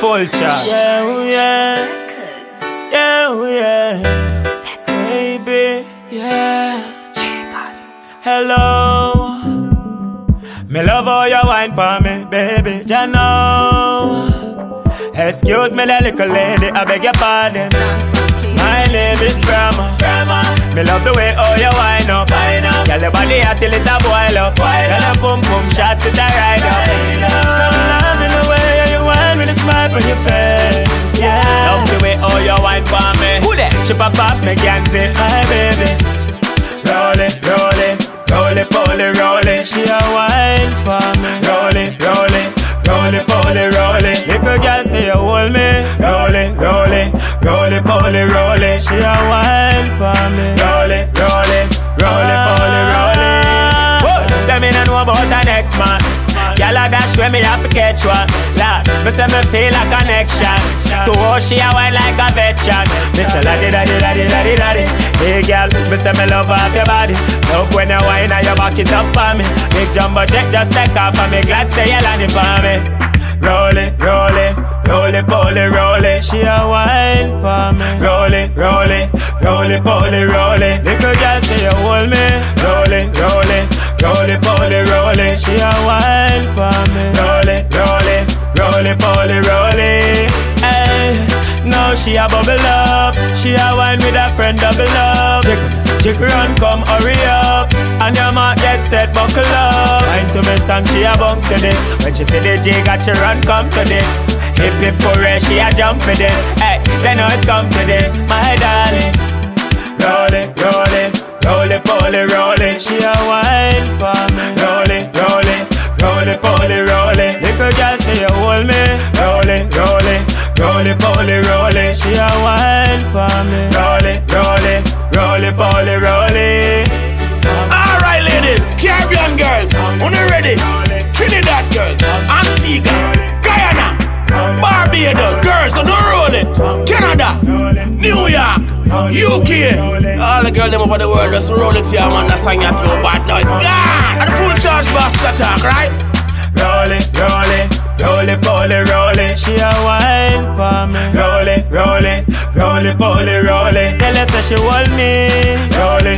full charge. Yeah, oh yeah. Yeah, oh yeah. Baby, yeah. Hello. Me love how you wine for me, baby. You know. Excuse me, that little lady, I beg your pardon. My name is Bramma. Bramma. Me love the way how you wine up. Wine up. Girl, your body hot till it a boil up. Boil Girl, your boom boom shot to the ride up. On your face. Yeah. Love the way how you wine for me. Who that? She pop off me can say, my baby. Roll it, roll it, roll it, pull it, roll it. She a wine for me. Roll it, roll it, roll it, pull it, roll it. Little girl say you hold me. Roll it, roll it, roll it, roll it. She a wine for me. Roll roll Girl a dash when me have to catch one. Lad, me say me feel a connection. To how she a wine like a veteran. Me say laddy laddy laddy laddy laddy Hey girl, me say me love off your body. Love when you wine and you back it up for me. Big jumbo jet just take off and me glad say you land it for me. Roll it, roll it, roll She a wine for me. Roll it, roll it, roll she a bubble up. She a wine with a friend double up. Chick run, come hurry up. And your mark get set, buckle up. Wine to me song, she a bounce to this. When she see the J got she run, come to this. Hip hip hooray, she a jump for this. Hey, then how it come to this, my darling roll it, roll it. She a wine for me. Roll it, roll it, roll it, pull it, roll it. Alright, ladies, Caribbean girls, on you ready? Trinidad girls, Antigua, Guyana, Barbados. Girls, on you roll it. Canada, New York, UK, all the girls them over the world just roll it here, man. That song you too bad now. God, and the full charge boss attack, right? Roll it, roll it, roll it, roll it. Tell her say she want me. Roll it, roll it,